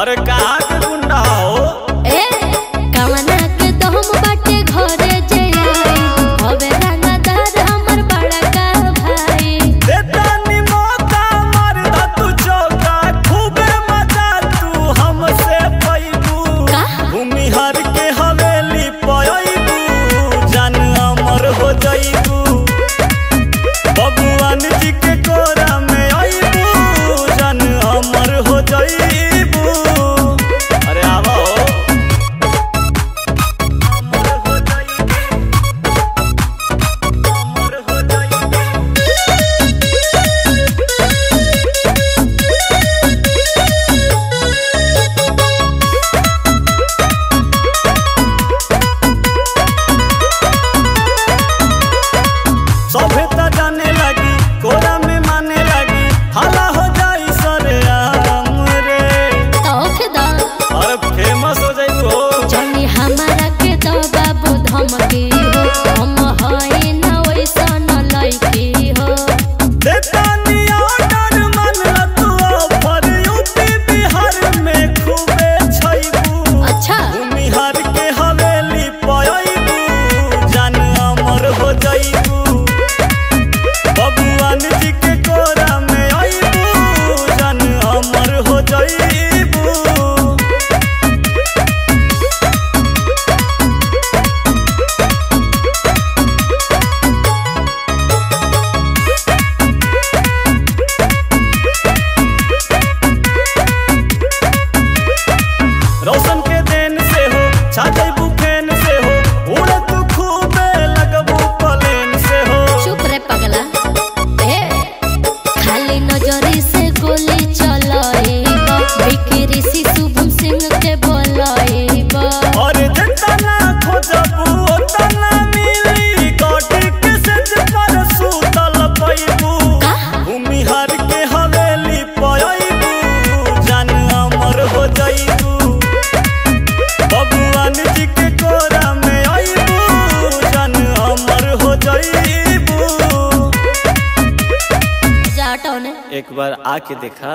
और कहा गुंडा। नजरी से गोली एक बार आके देखा।